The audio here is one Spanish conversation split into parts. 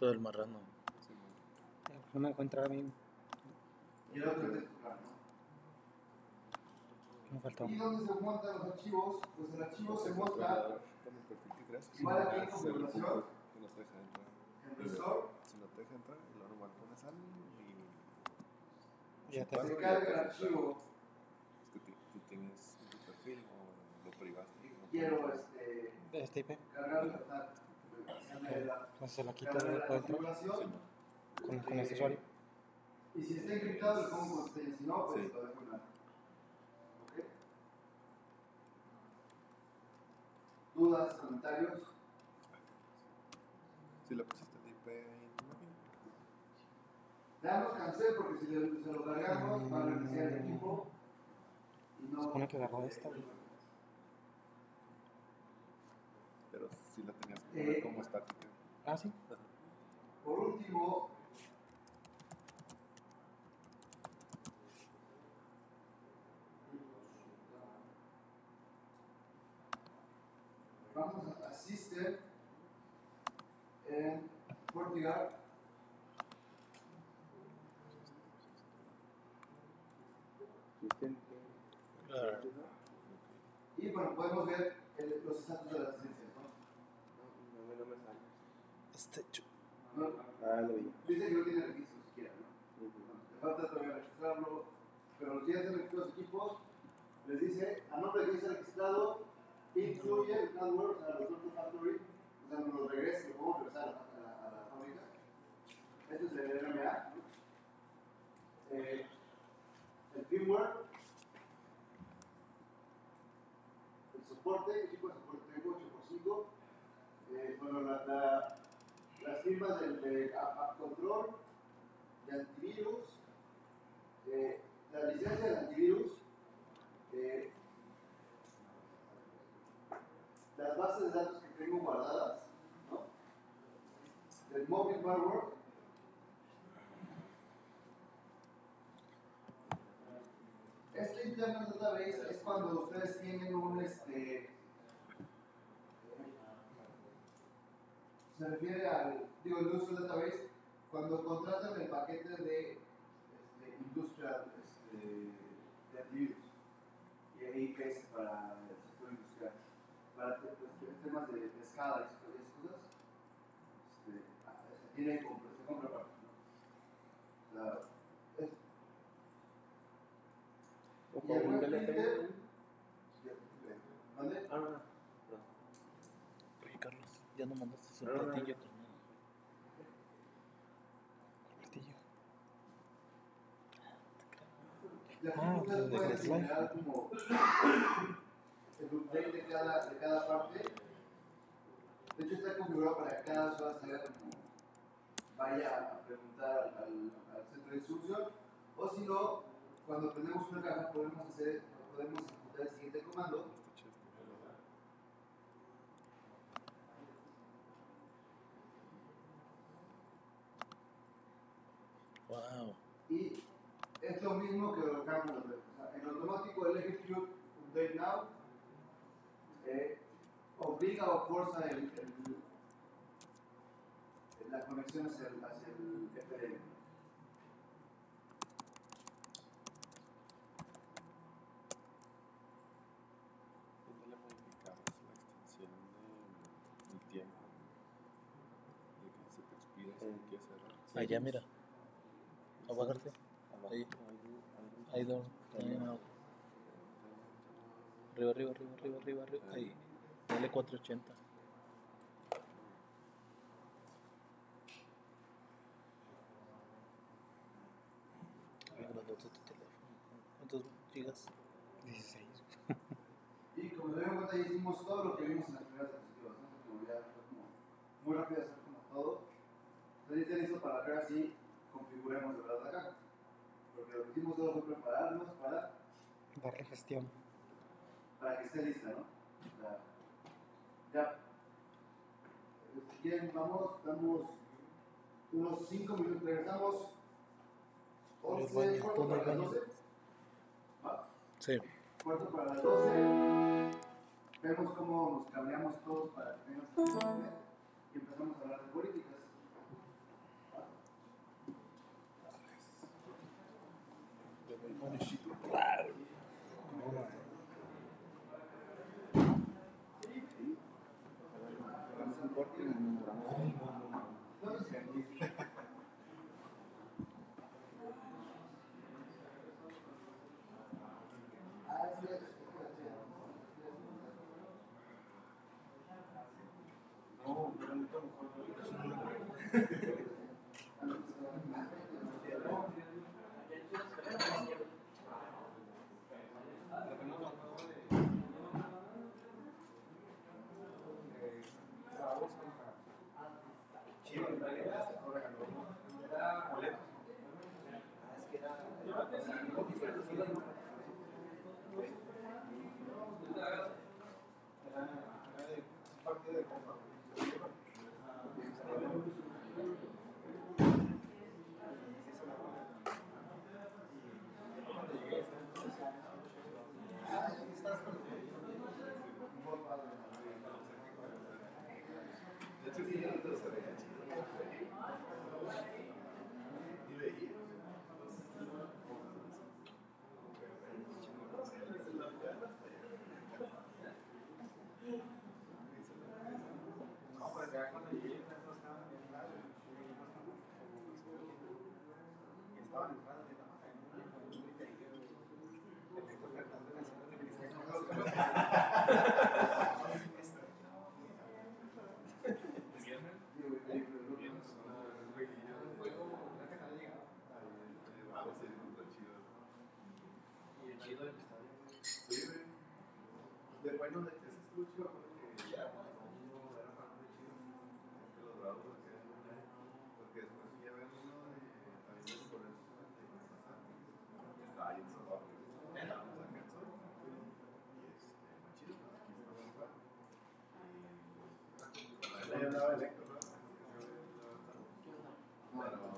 foto del marrano. Sí. No me encuentra a mí. Y el otro es textual, ¿no? Me faltó. ¿Y dónde se montan los archivos? Pues el archivo se monta que. Igual aquí en configuración. Que en Restore, Si no te deja entrar, y luego nomás pones algo y. Ya te- se carga el archivo. Es que tú, tienes tu perfil o lo privaste. Quiero este, De este IP. cargar Entonces se la quita de la por dentro configuración. con, con este usuario. Y si está encriptado, le pongo contraseña. Si no, pues Sí. lo dejo en la. ¿Ok? ¿Dudas, comentarios? Si le pusiste el IP ahí en tu máquina. Damos cancel porque si le- se lo cargamos, va a reiniciar el equipo. Y no. Supone que agarró esta, güey. Pero si la tenías que Eh. poner como estática. Ah, sí. Por último, vamos a System en Portugal. Claro. Y bueno, podemos ver el- los estatus de las licencias. No, no me sale. Ah, lo vi. Dice que no tiene registro siquiera, ¿no? Le falta todavía registrarlo, pero los días de los equipos les dice a nombre de quien está registrado, incluye el hardware, o sea, los Dr. Factory, o sea, nos regresa, lo podemos regresar a la, a la, fábrica. Este es el RMA. Eh, el firmware, el soporte, equipo de soporte tengo 8x5. Eh, bueno, la, la, las firmas del de Control, de antivirus, eh, la licencia de antivirus, eh, las bases de datos que tengo guardadas, ¿no? del móvil malware, Este internal database es cuando ustedes tienen un este se refiere al digo el uso database cuando contratan el paquete de este, industrial este, de antivirus y ahí que es para el sector industrial para pues, temas de, de escala y esas cosas este, ah, se tiene que comprar, se compra aparte, ¿no? La- es- O Y el con un web ya no mandaste su No, no, no. platillo, carnal. Platillo. Ah, ustedes de Life. como el update de cada, de cada parte. De hecho está configurado para que cada usuario se haga como vaya a preguntar al, al, al centro de instrucción. O si no, cuando tenemos una caja podemos hacer, podemos ejecutar el siguiente comando. Y es lo mismo que lo que acabamos de. O sea, en automático el execute update now eh, obliga o fuerza el, el- la conexión hacia el, hacia el FDM. ¿Dónde le modificamos la extensión de- del tiempo? De que se te expira si no quieres cerrar. Allá, mira. Abajo, Ahí. Ahí, out. Arriba, arriba, arriba, arriba, arriba, arriba. Ahí. L480. Qué grandote tu teléfono. ¿Cuántos gigas? 16. Y como dieron cuenta, hicimos todo lo que vimos en las primeras diapositivas. ¿no? Como ya fue como muy rápido hacer como todo. Entonces ya listo para que ahora sí configuremos de verdad Porque lo que hicimos todo fue prepararnos para Darle gestión. para que esté lista, ¿no? O sea, ya. Si quieren, vamos, damos unos 5 minutos, regresamos. Por el 11, baño, cuarto el para las baño. 12. ¿Va? Sí. Cuarto para las 12. Vemos cómo nos cambiamos todos para que tengan internet y empezamos a hablar de políticas. De bueno, de ese estuvo chido, porque ya uno era fan de chido. Que los bravos lo que Porque después ya ven uno de también por el Estaba ahí en Salvador. Estábamos acá en Sol. Y este, muy chido, pues aquí está muy fan. Y ahí andaba Electro, ¿no? Pero, nada,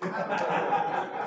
Ha ha ha ha ha!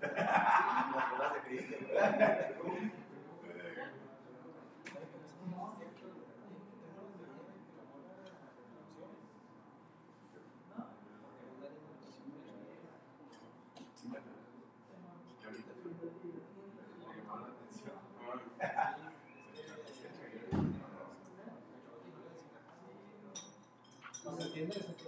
¿No se entiende? ¿Se entiende mucho?